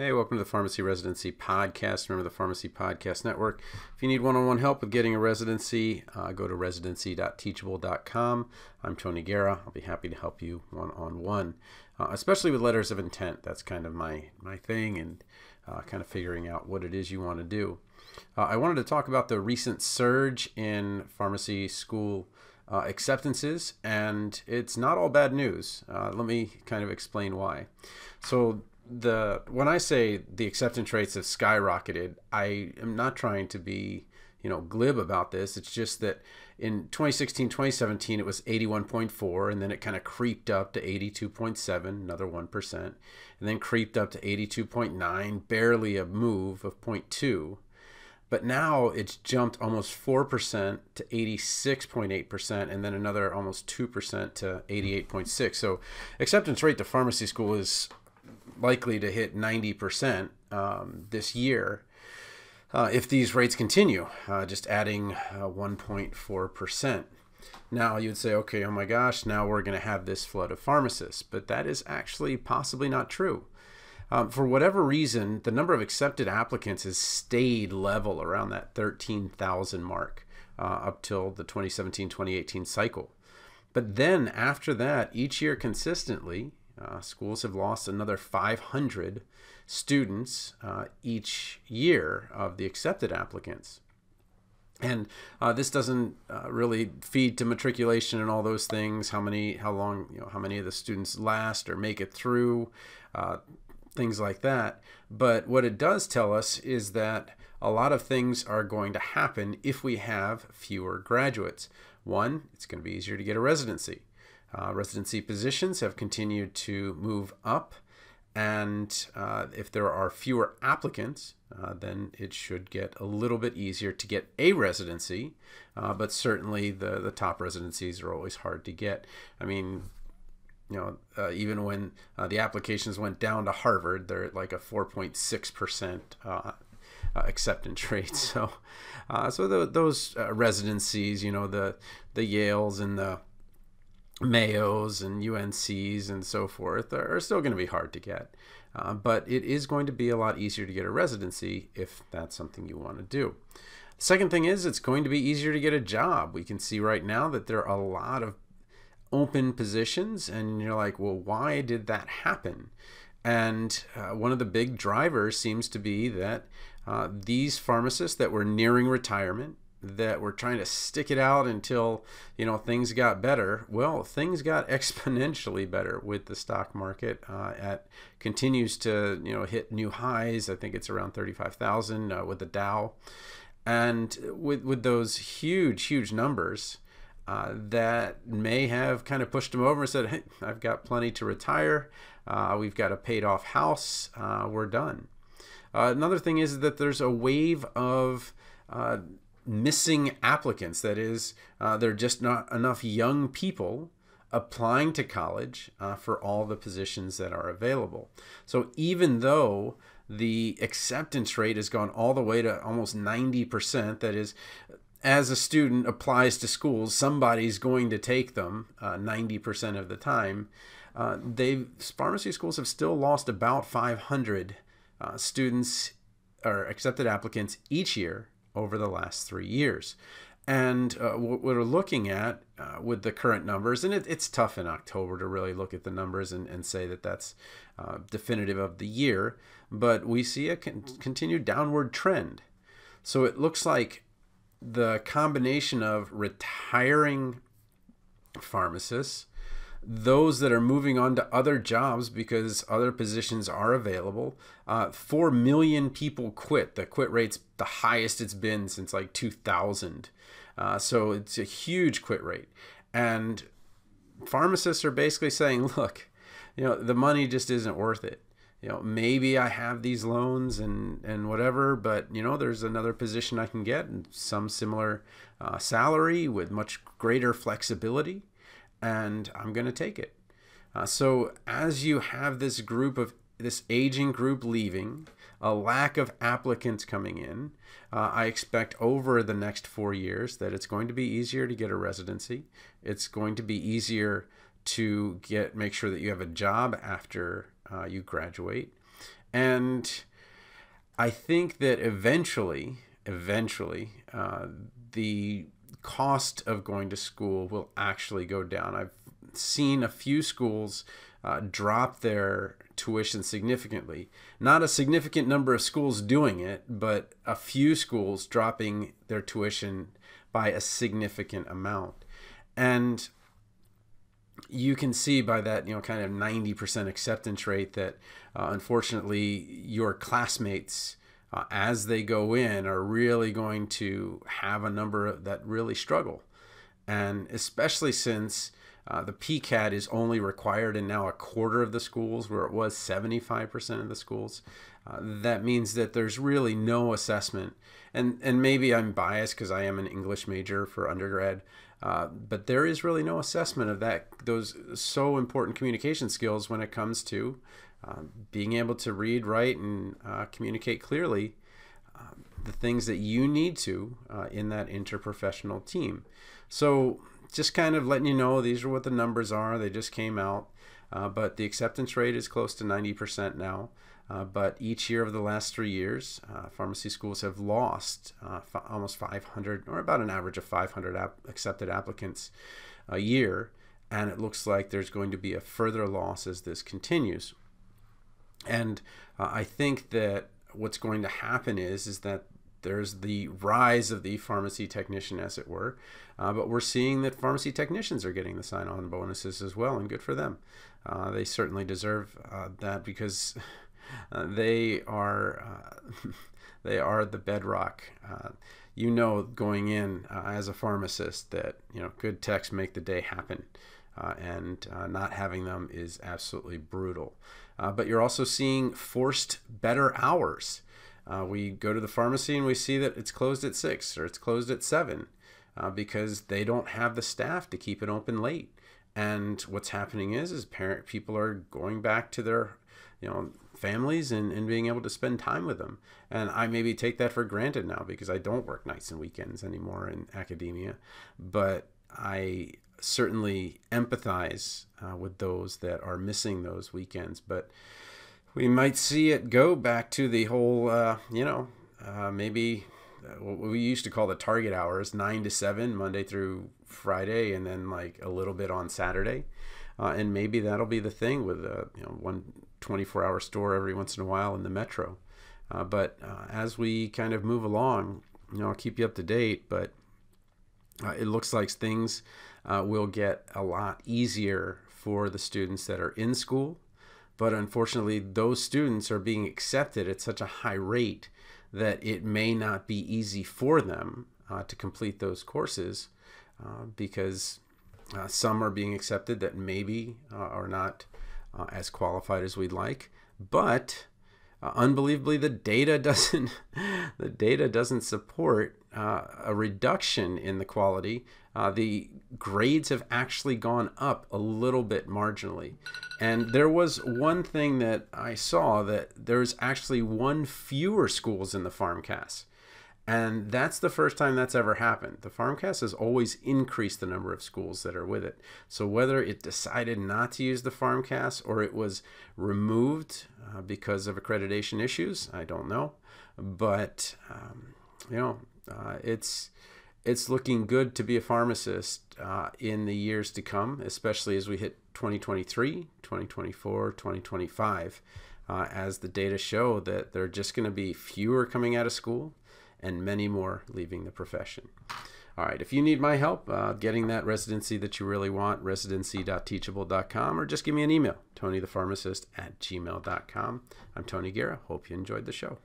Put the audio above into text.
Hey, welcome to the Pharmacy Residency Podcast. Remember the Pharmacy Podcast Network. If you need one on one help with getting a residency, uh, go to residency.teachable.com. I'm Tony Guerra. I'll be happy to help you one on one, especially with letters of intent. That's kind of my, my thing and uh, kind of figuring out what it is you want to do. Uh, I wanted to talk about the recent surge in pharmacy school. Uh, acceptances, and it's not all bad news. Uh, let me kind of explain why. So, the when I say the acceptance rates have skyrocketed, I am not trying to be you know glib about this. It's just that in 2016, 2017, it was 81.4, and then it kind of creeped up to 82.7, another one percent, and then creeped up to 82.9, barely a move of 0.2. But now it's jumped almost 4% to 86.8%, and then another almost 2% to 88.6. So acceptance rate to pharmacy school is likely to hit 90% um, this year uh, if these rates continue, uh, just adding uh, 1.4%. Now you'd say, okay, oh my gosh, now we're going to have this flood of pharmacists. But that is actually possibly not true. Um, for whatever reason, the number of accepted applicants has stayed level around that 13,000 mark uh, up till the 2017 2018 cycle. But then after that, each year consistently, uh, schools have lost another 500 students uh, each year of the accepted applicants. And uh, this doesn't uh, really feed to matriculation and all those things. How many, how long, you know, how many of the students last or make it through, uh, things like that. But what it does tell us is that a lot of things are going to happen if we have fewer graduates. One, it's going to be easier to get a residency. Uh, residency positions have continued to move up, and uh, if there are fewer applicants, uh, then it should get a little bit easier to get a residency. Uh, but certainly, the the top residencies are always hard to get. I mean, you know, uh, even when uh, the applications went down to Harvard, they're at like a 4.6 percent acceptance rate. So, so the, those residencies, you know, the the Yales and the Mayos and UNCs and so forth are, still going to be hard to get. Uh, but it is going to be a lot easier to get a residency if that's something you want to do. The second thing is it's going to be easier to get a job. We can see right now that there are a lot of open positions, and you're like, well, why did that happen? And uh, one of the big drivers seems to be that uh, these pharmacists that were nearing retirement that were trying to stick it out until you know things got better. Well things got exponentially better with the stock market. Uh, at continues to you know hit new highs. I think it's around 35000 uh, with the dow. And with with those huge huge numbers uh, that may have kind of pushed them over and said hey i've got plenty to retire. Uh, we've got a paid off house. Uh, we're done. Uh, another thing is that there's a wave of missing applicants. That is, uh, there are just not enough young people applying to college uh, for all the positions that are available. So even though the acceptance rate has gone all the way to almost 90%, that is, as a student applies to schools, somebody's going to take them uh, 90% of the time. Uh, they pharmacy schools have still lost about 500 uh, students or accepted applicants each year over the last three years. And uh, what we're looking at uh, with the current numbers, and it, it's tough in October to really look at the numbers and, and say that that's uh, definitive of the year, but we see a con- continued downward trend. So it looks like the combination of retiring pharmacists those that are moving on to other jobs because other positions are available. Uh, Four million people quit. The quit rate's the highest it's been since like 2000. Uh, so it's a huge quit rate. And pharmacists are basically saying, look, you know, the money just isn't worth it. You know, maybe I have these loans and, and whatever, but you know, there's another position I can get and some similar uh, salary with much greater flexibility and I'm going to take it. Uh, so as you have this group of this aging group leaving, a lack of applicants coming in, uh, I expect over the next four years that it's going to be easier to get a residency. It's going to be easier to get make sure that you have a job after uh, you graduate, And I think that eventually, eventually, uh, the cost of going to school will actually go down. I've seen a few schools uh, drop their tuition significantly. Not a significant number of schools doing it, but a few schools dropping their tuition by a significant amount. And you can see by that, you know, kind of 90% acceptance rate that uh, unfortunately your classmates, uh, as they go in, are really going to have a number that really struggle. And especially since uh, the PCAT is only required in now a quarter of the schools, where it was 75% of the schools. Uh, that means that there's really no assessment. And, and maybe I'm biased because I am an English major for undergrad, uh, but there is really no assessment of that those so important communication skills when it comes to uh, being able to read, write, and uh, communicate clearly um, the things that you need to uh, in that interprofessional team. So just kind of letting you know these are what the numbers are. They just came out, uh, but the acceptance rate is close to 90% now. Uh, but each year of the last three years, uh, pharmacy schools have lost uh, almost 500, or about an average of 500 ap- accepted applicants a year. And it looks like there's going to be a further loss as this continues. And uh, I think that what's going to happen is is that there's the rise of the pharmacy technician, as it were. Uh, but we're seeing that pharmacy technicians are getting the sign on bonuses as well, and good for them. Uh, they certainly deserve uh, that because uh, they are. Uh, they are the bedrock. Uh, you know, going in as a pharmacist, that you know good techs make the day happen, and not having them is absolutely brutal. but you're also seeing forced better hours. Uh, we go to the pharmacy and we see that it's closed at six or it's closed at seven uh, because they don't have the staff to keep it open late. And what's happening is, is parent people are going back to their, you know, families and, and being able to spend time with them. And I maybe take that for granted now because I don't work nights and weekends anymore in academia. But I certainly empathize uh, with those that are missing those weekends. But we might see it go back to the whole, uh, you know, uh, maybe uh, what we used to call the target hours, nine to seven, Monday through Friday, and then like a little bit on Saturday. Uh, and maybe that'll be the thing with a you know one 24 hour store every once in a while in the metro. Uh, but uh, as we kind of move along, you know, I'll keep you up to date. But it looks like things will get a lot easier for the students that are in school but unfortunately, those students are being accepted at such a high rate that it may not be easy for them uh, to complete those courses uh, because uh, some are being accepted that maybe uh, are not uh, as qualified as we'd like. But uh, unbelievably, the data doesn't the data doesn't support a reduction in the quality uh, the grades have actually gone up a little bit marginally. And there was one thing that I saw that there's actually one fewer schools in the PharmCAS. And that's the first time that's ever happened. The PharmCAS has always increased the number of schools that are with it. So whether it decided not to use the PharmCAS or it was removed uh, because of accreditation issues, I don't know. But, um, you know, uh, it's it's looking good to be a pharmacist uh, in the years to come, especially as we hit 2023, 2024, 2025, uh, as the data show that there are just going to be fewer coming out of school and many more leaving the profession. All right, if you need my help uh, getting that residency that you really want, residency.teachable.com, or just give me an email, tonythepharmacist at gmail.com. I'm Tony Guerra. Hope you enjoyed the show.